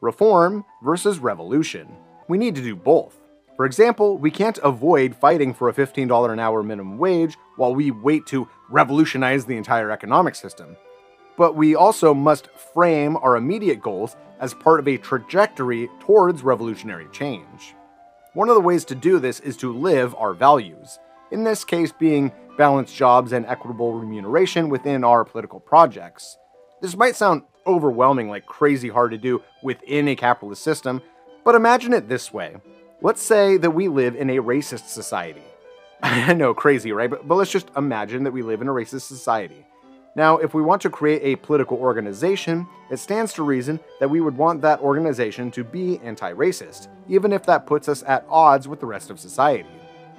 reform versus revolution. We need to do both. For example, we can't avoid fighting for a $15 an hour minimum wage while we wait to revolutionize the entire economic system. But we also must frame our immediate goals as part of a trajectory towards revolutionary change. One of the ways to do this is to live our values, in this case being balanced jobs and equitable remuneration within our political projects. This might sound overwhelming, like crazy hard to do within a capitalist system, but imagine it this way Let's say that we live in a racist society. I know, crazy, right? But, but let's just imagine that we live in a racist society. Now, if we want to create a political organization, it stands to reason that we would want that organization to be anti racist, even if that puts us at odds with the rest of society.